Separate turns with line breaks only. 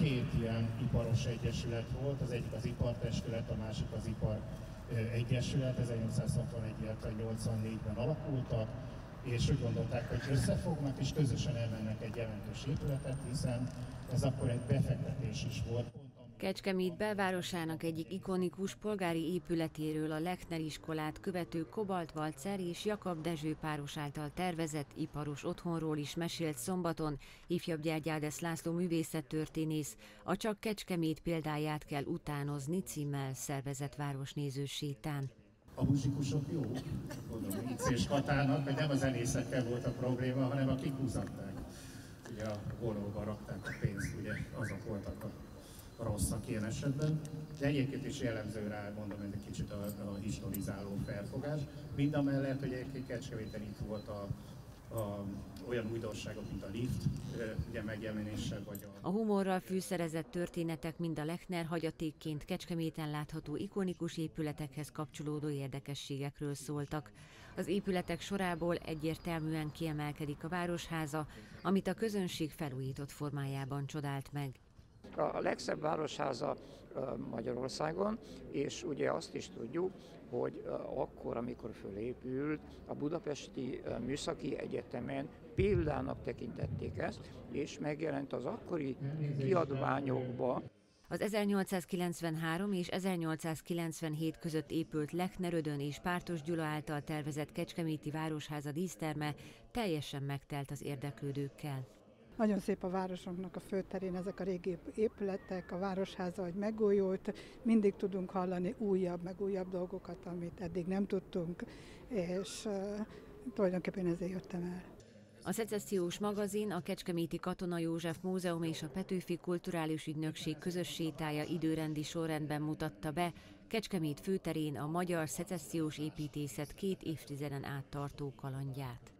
két ilyen iparos egyesület volt, az egyik az ipartestület, a másik az ipar egyesület, 1861 84-ben alakultak, és úgy gondolták, hogy összefognak, és közösen elmennek egy jelentős épületet, hiszen ez akkor egy befektetés is volt.
Kecskemét belvárosának egyik ikonikus polgári épületéről a Lechner iskolát követő Kobalt Valcer és Jakab Dezső páros által tervezett iparos otthonról is mesélt szombaton ifjabb Gyergyádesz László művészettörténész, a Csak Kecskemét példáját kell utánozni címmel szervezett városnéző sétán.
A muzsikusok jó, mondom, és Katának, hogy nem a zenészekkel volt a probléma, hanem a kikúzatták. Ugye a vonóba rakták a pénzt, ugye ilyen esetben, de egyébként is jellemző rá, mondom, egy kicsit a, a historizáló felfogás. Mind a mellett, hogy egy Kecskeméten itt volt a, a, olyan újdonságok, mint a lift ugye megjelenése, vagy a...
A humorral fűszerezett történetek mind a Lechner hagyatékként Kecskeméten látható ikonikus épületekhez kapcsolódó érdekességekről szóltak. Az épületek sorából egyértelműen kiemelkedik a Városháza, amit a közönség felújított formájában csodált meg
a legszebb városháza Magyarországon, és ugye azt is tudjuk, hogy akkor, amikor fölépült, a Budapesti Műszaki Egyetemen példának tekintették ezt, és megjelent az akkori kiadványokba,
az 1893 és 1897 között épült Lechnerödön és Pártos Gyula által tervezett Kecskeméti Városháza díszterme teljesen megtelt az érdeklődőkkel.
Nagyon szép a városunknak a főterén ezek a régi épületek, a városháza, hogy megújult, mindig tudunk hallani újabb, meg újabb dolgokat, amit eddig nem tudtunk, és tulajdonképpen ezért jöttem el.
A szecessziós magazin, a Kecskeméti Katona József Múzeum és a Petőfi Kulturális Ügynökség közös sétája időrendi sorrendben mutatta be Kecskemét főterén a magyar szecessziós építészet két évtizeden át tartó kalandját.